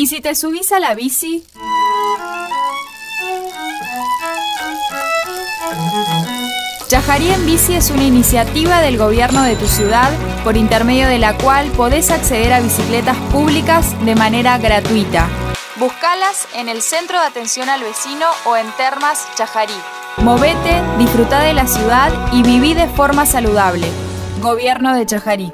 ¿Y si te subís a la bici? Chajarí en Bici es una iniciativa del gobierno de tu ciudad por intermedio de la cual podés acceder a bicicletas públicas de manera gratuita. Buscalas en el Centro de Atención al Vecino o en Termas Chajarí. Movete, disfruta de la ciudad y viví de forma saludable. Gobierno de Chajarí.